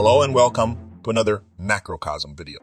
Hello and welcome to another macrocosm video.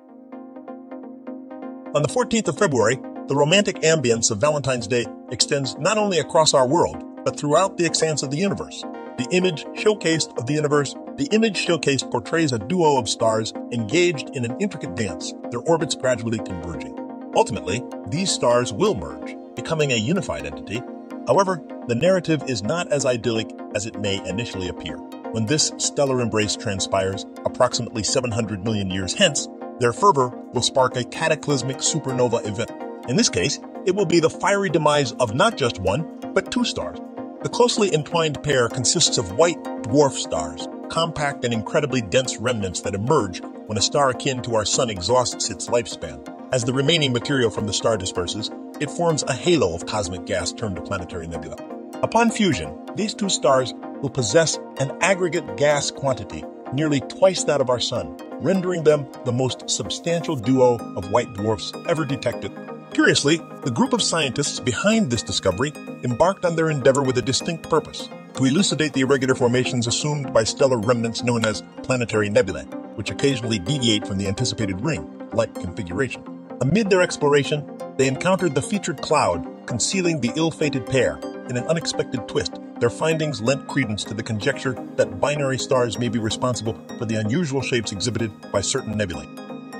On the 14th of February, the romantic ambience of Valentine's Day extends not only across our world, but throughout the expanse of the universe. The image showcased of the universe, the image showcased portrays a duo of stars engaged in an intricate dance, their orbits gradually converging. Ultimately, these stars will merge, becoming a unified entity. However, the narrative is not as idyllic as it may initially appear. When this stellar embrace transpires, approximately 700 million years hence, their fervor will spark a cataclysmic supernova event. In this case, it will be the fiery demise of not just one, but two stars. The closely entwined pair consists of white dwarf stars, compact and incredibly dense remnants that emerge when a star akin to our Sun exhausts its lifespan. As the remaining material from the star disperses, it forms a halo of cosmic gas turned to planetary nebula. Upon fusion, these two stars will possess an aggregate gas quantity nearly twice that of our Sun, rendering them the most substantial duo of white dwarfs ever detected. Curiously, the group of scientists behind this discovery embarked on their endeavor with a distinct purpose to elucidate the irregular formations assumed by stellar remnants known as planetary nebulae, which occasionally deviate from the anticipated ring like configuration. Amid their exploration, they encountered the featured cloud concealing the ill fated pair in an unexpected twist their findings lent credence to the conjecture that binary stars may be responsible for the unusual shapes exhibited by certain nebulae.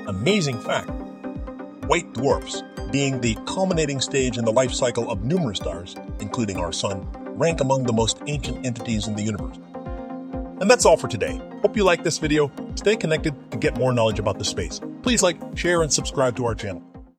Amazing fact white dwarfs, being the culminating stage in the life cycle of numerous stars, including our Sun, rank among the most ancient entities in the universe. And that's all for today. Hope you like this video. Stay connected to get more knowledge about the space. Please like, share, and subscribe to our channel.